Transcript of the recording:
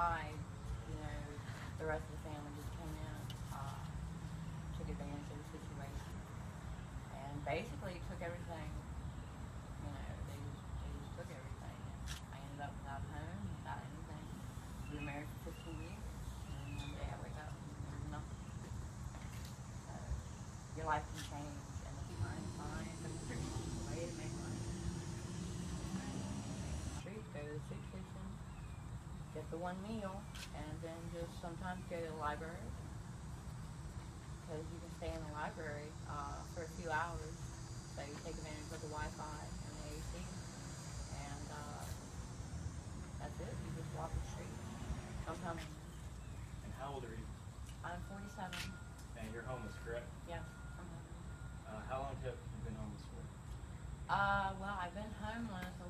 outside, you know, the rest of the family just came in, uh, took advantage of the situation, and basically took everything. You know, they just they just took everything. I ended up without home, without anything. We were married for 15 years, and one day I wake up and there's nothing. So your life can change, the one meal, and then just sometimes go to the library because you can stay in the library uh, for a few hours. So you take advantage of the Wi-Fi and the AC, and uh, that's it. You just walk the street. Sometimes And how old are you? I'm 47. And you're homeless, correct? Yes, I'm homeless. Uh, how long have you been homeless for? Uh, well, I've been homeless a